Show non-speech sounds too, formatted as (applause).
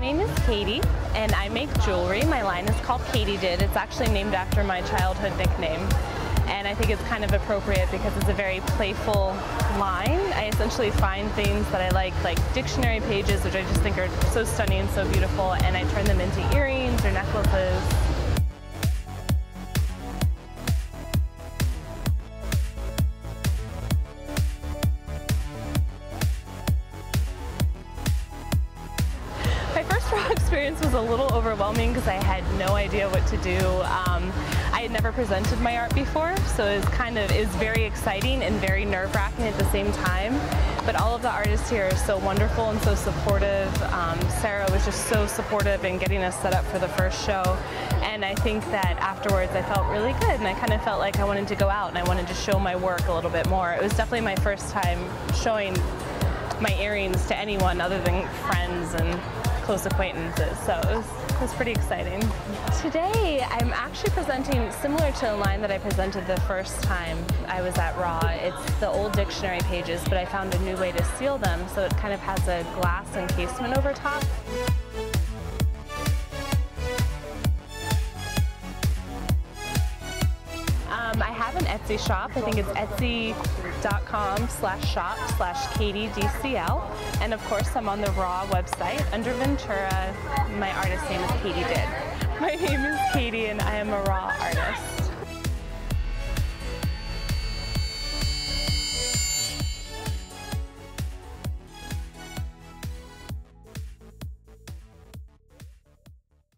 Katie, and I make jewelry. My line is called Katie Katiedid. It's actually named after my childhood nickname, and I think it's kind of appropriate because it's a very playful line. I essentially find things that I like, like dictionary pages, which I just think are so stunning and so beautiful, and I turn them into earrings My first (laughs) raw experience was a little overwhelming because I had no idea what to do. Um, I had never presented my art before, so it kind of, was very exciting and very nerve-wracking at the same time. But all of the artists here are so wonderful and so supportive. Um, Sarah was just so supportive in getting us set up for the first show. And I think that afterwards I felt really good and I kind of felt like I wanted to go out and I wanted to show my work a little bit more. It was definitely my first time showing my earrings to anyone other than friends and close acquaintances. So it was, it was pretty exciting. Today I'm actually presenting similar to a line that I presented the first time I was at Raw. It's the old dictionary pages, but I found a new way to seal them so it kind of has a glass encasement over top. An Etsy shop. I think it's etsy.com slash shop slash KatieDCL. And of course, I'm on the Raw website under Ventura. My artist name is Katie Katiedid. (laughs) My name is Katie and I am a Raw artist.